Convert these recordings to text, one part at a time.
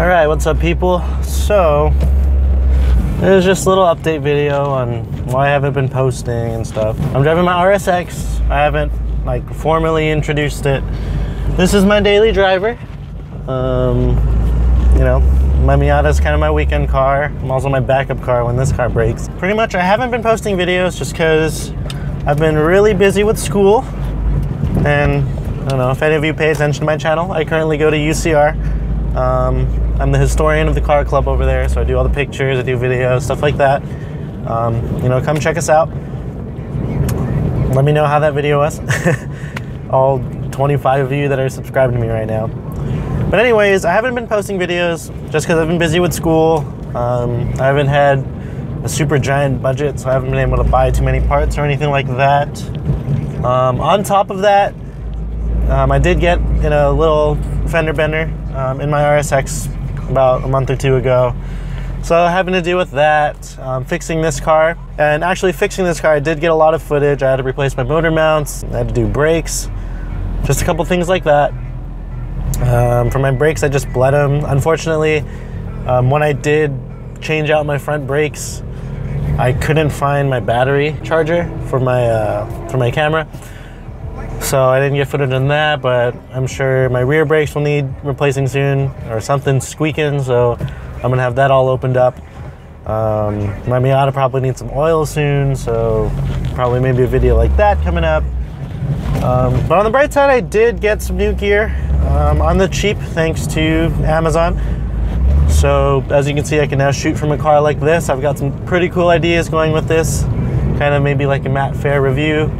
All right, what's up, people? So, this is just a little update video on why I haven't been posting and stuff. I'm driving my RSX. I haven't like formally introduced it. This is my daily driver. Um, you know, my Miata is kind of my weekend car. I'm also my backup car when this car breaks. Pretty much, I haven't been posting videos just because I've been really busy with school. And I don't know if any of you pay attention to my channel. I currently go to UCR. Um, I'm the historian of the car club over there, so I do all the pictures, I do videos, stuff like that. Um, you know, come check us out. Let me know how that video was. all 25 of you that are subscribed to me right now. But anyways, I haven't been posting videos just because I've been busy with school. Um, I haven't had a super giant budget, so I haven't been able to buy too many parts or anything like that. Um, on top of that, um, I did get in a little fender bender um, in my RSX about a month or two ago. So having to deal with that, um, fixing this car, and actually fixing this car, I did get a lot of footage. I had to replace my motor mounts, I had to do brakes, just a couple things like that. Um, for my brakes, I just bled them. Unfortunately, um, when I did change out my front brakes, I couldn't find my battery charger for my uh, for my camera, so I didn't get footage on that. But I'm sure my rear brakes will need replacing soon, or something squeaking. So I'm gonna have that all opened up. Um, my Miata probably needs some oil soon, so probably maybe a video like that coming up. Um, but on the bright side, I did get some new gear um, on the cheap thanks to Amazon. So as you can see, I can now shoot from a car like this. I've got some pretty cool ideas going with this. Kind of maybe like a Matt Farah review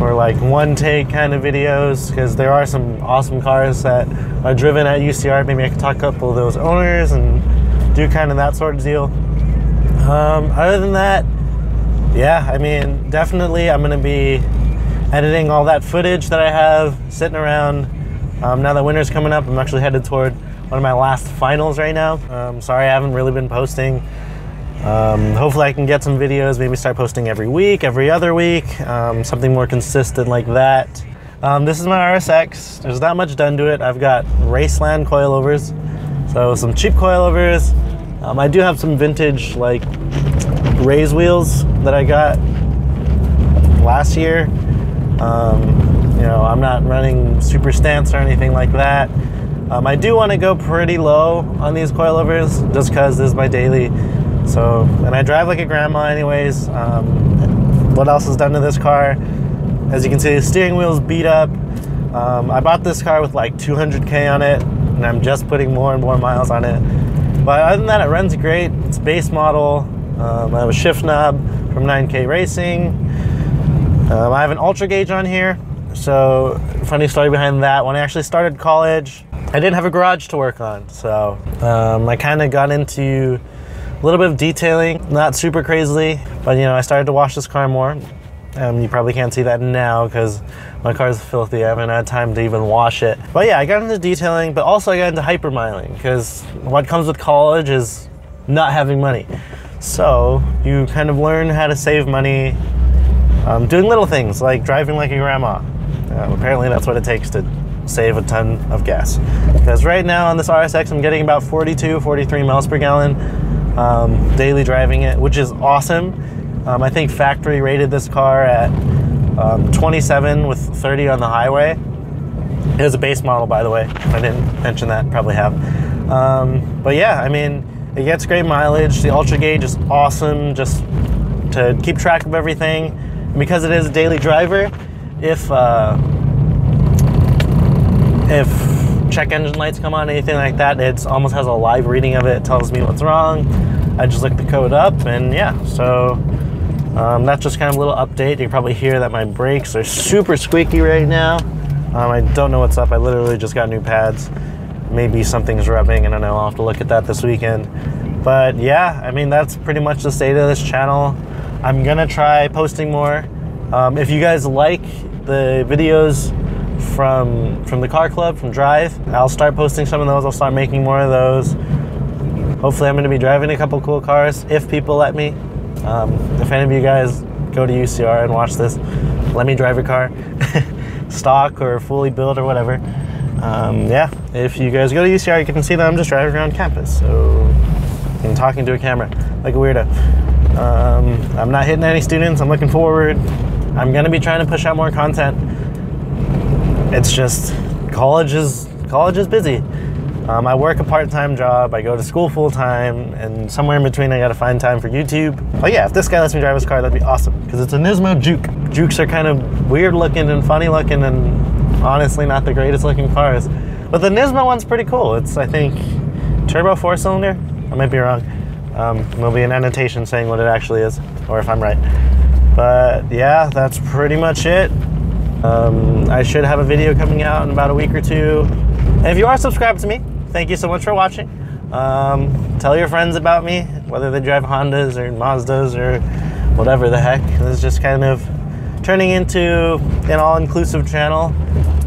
or like one take kind of videos because there are some awesome cars that are driven at UCR. Maybe I could talk a couple of those owners and do kind of that sort of deal. Um, other than that, yeah, I mean, definitely I'm going to be editing all that footage that I have sitting around. Um, now that winter's coming up, I'm actually headed toward one of my last finals right now. Um, sorry, I haven't really been posting. Um, hopefully, I can get some videos, maybe start posting every week, every other week, um, something more consistent like that. Um, this is my RSX. There's not much done to it. I've got Raceland coilovers, so some cheap coilovers. Um, I do have some vintage, like, Rays wheels that I got last year. Um, you know, I'm not running super stance or anything like that. Um, I do want to go pretty low on these coilovers just because this is my daily. So, and I drive like a grandma anyways. Um, what else is done to this car? As you can see, the steering wheel's beat up. Um, I bought this car with like 200K on it, and I'm just putting more and more miles on it. But other than that, it runs great. It's base model. Um, I have a shift knob from 9K Racing. Um, I have an ultra gauge on here. So, funny story behind that. When I actually started college, I didn't have a garage to work on. So, um, I kind of got into little bit of detailing, not super crazily, but you know, I started to wash this car more. Um, you probably can't see that now because my car is filthy. I haven't had time to even wash it. But yeah, I got into detailing, but also I got into hypermiling because what comes with college is not having money. So you kind of learn how to save money um, doing little things like driving like a grandma. Uh, apparently, that's what it takes to save a ton of gas. Because right now on this RSX, I'm getting about 42, 43 miles per gallon um, daily driving it, which is awesome. Um, I think factory rated this car at um, 27 with 30 on the highway. It was a base model, by the way. I didn't mention that, probably have. Um, but yeah, I mean, it gets great mileage. The Ultra Gauge is awesome just to keep track of everything. And because it is a daily driver, if uh, if check engine lights come on, anything like that, it almost has a live reading of it. It tells me what's wrong. I just look the code up, and yeah, so um, that's just kind of a little update. You can probably hear that my brakes are super squeaky right now. Um, I don't know what's up. I literally just got new pads. Maybe something's rubbing. I don't know. I'll have to look at that this weekend. But yeah, I mean, that's pretty much the state of this channel. I'm gonna try posting more. Um, if you guys like the videos from from the car club from Drive, I'll start posting some of those. I'll start making more of those. Hopefully, I'm gonna be driving a couple cool cars if people let me. Um, if any of you guys go to UCR and watch this, let me drive a car, stock or fully built or whatever. Um, yeah, if you guys go to UCR, you can see that I'm just driving around campus. So I'm talking to a camera like a weirdo. Um, I'm not hitting any students. I'm looking forward. I'm gonna be trying to push out more content. It's just college is college is busy. Um, I work a part-time job. I go to school full-time, and somewhere in between, I got to find time for YouTube. Oh yeah, if this guy lets me drive his car, that'd be awesome because it's a Nismo Juke. Jukes are kind of weird looking and funny looking, and honestly, not the greatest looking cars. But the Nismo one's pretty cool. It's I think turbo four-cylinder. I might be wrong. Um, there'll be an annotation saying what it actually is, or if I'm right. But yeah, that's pretty much it. Um, I should have a video coming out in about a week or two. And if you are subscribed to me, thank you so much for watching. Um, tell your friends about me, whether they drive Hondas or Mazdas or whatever the heck. This is just kind of turning into an all inclusive channel.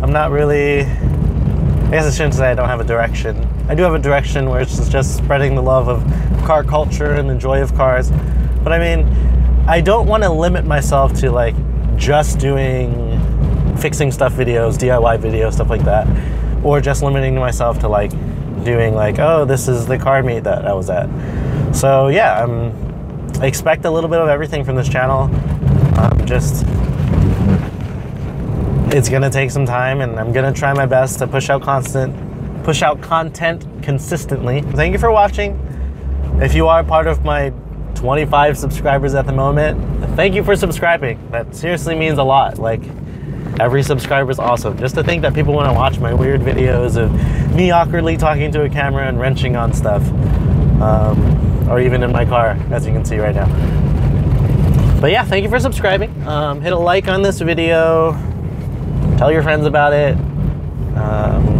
I'm not really, I guess I shouldn't say I don't have a direction. I do have a direction where it's just spreading the love of car culture and the joy of cars. But I mean, I don't want to limit myself to like just doing fixing stuff videos, DIY videos, stuff like that, or just limiting myself to like doing like, oh, this is the car meet that I was at. So yeah, I'm expect a little bit of everything from this channel. Um, just it's gonna take some time, and I'm gonna try my best to push out constant, push out content consistently. Thank you for watching. If you are part of my 25 subscribers at the moment, thank you for subscribing. That seriously means a lot. Like every subscriber is awesome. Just to think that people want to watch my weird videos of me awkwardly talking to a camera and wrenching on stuff, um, or even in my car, as you can see right now. But yeah, thank you for subscribing. Um, hit a like on this video. Tell your friends about it. Um,